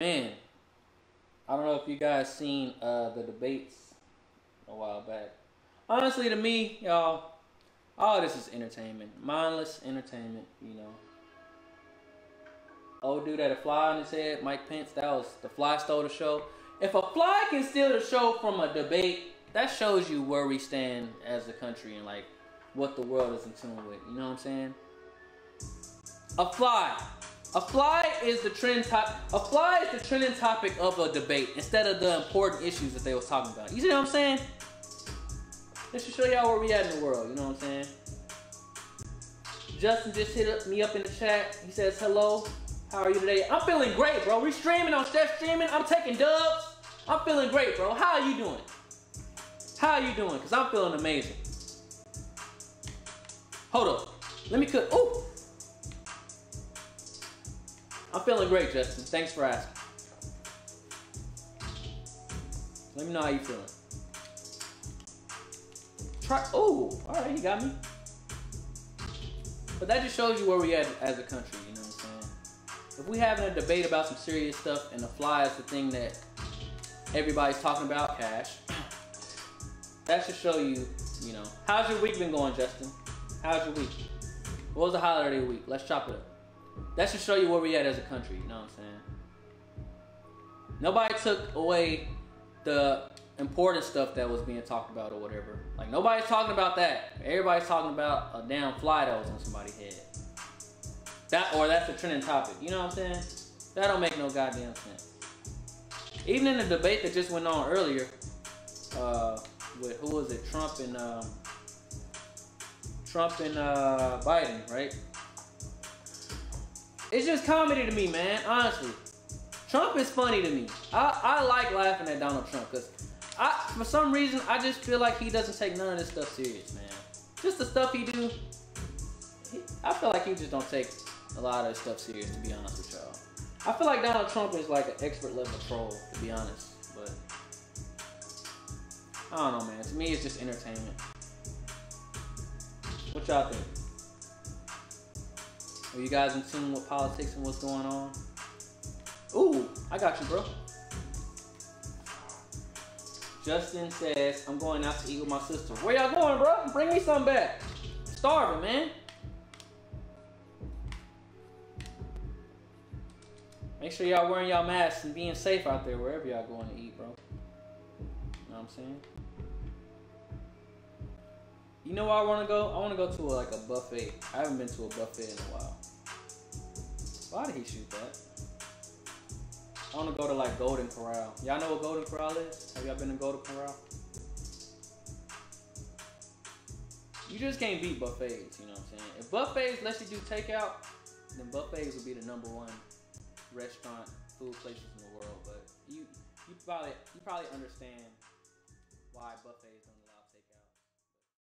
Man, I don't know if you guys seen uh, the debates a while back. Honestly, to me, y'all, all this is entertainment, mindless entertainment. You know. Old dude had a fly on his head, Mike Pence. That was the fly stole the show. If a fly can steal the show from a debate, that shows you where we stand as a country and like what the world is in tune with. You know what I'm saying? A fly a is the trend top. Is the trending topic of a debate instead of the important issues that they was talking about. You see what I'm saying? Just to show y'all where we at in the world. You know what I'm saying? Justin just hit me up in the chat. He says, "Hello, how are you today? I'm feeling great, bro. We streaming on Shef streaming. I'm taking dubs. I'm feeling great, bro. How are you doing? How are you doing? Cause I'm feeling amazing. Hold up. Let me cook. Ooh. I'm feeling great, Justin. Thanks for asking. Let me know how you feeling. Try. Oh, all right, you got me. But that just shows you where we at as a country. You know what I'm saying? If we having a debate about some serious stuff and the fly is the thing that everybody's talking about, cash. That should show you, you know. How's your week been going, Justin? How's your week? What was the holiday week? Let's chop it up. That should show you where we at as a country, you know what I'm saying? Nobody took away the important stuff that was being talked about or whatever. Like nobody's talking about that. Everybody's talking about a damn fly that was on somebody's head. That or that's a trending topic. You know what I'm saying? That don't make no goddamn sense. Even in the debate that just went on earlier, uh, with who was it? Trump and um, Trump and uh, Biden, right? It's just comedy to me, man. Honestly, Trump is funny to me. I, I like laughing at Donald Trump because I for some reason I just feel like he doesn't take none of this stuff serious, man. Just the stuff he do, he, I feel like he just don't take a lot of stuff serious. To be honest with y'all, I feel like Donald Trump is like an expert level troll. To be honest, but I don't know, man. To me, it's just entertainment. What y'all think? Are you guys in tune with politics and what's going on? Ooh, I got you, bro. Justin says, I'm going out to eat with my sister. Where y'all going, bro? Bring me some back. I'm starving, man. Make sure y'all wearing y'all masks and being safe out there wherever y'all going to eat, bro. You know what I'm saying? You know where I want to go? I want to go to a, like a buffet. I haven't been to a buffet in a while. Why did he shoot that? I want to go to like Golden Corral. Y'all know what Golden Corral is? Have y'all been to Golden Corral? You just can't beat buffets, you know what I'm saying? If buffets let you do takeout, then buffets would be the number one restaurant food places in the world. But you you probably you probably understand why buffets don't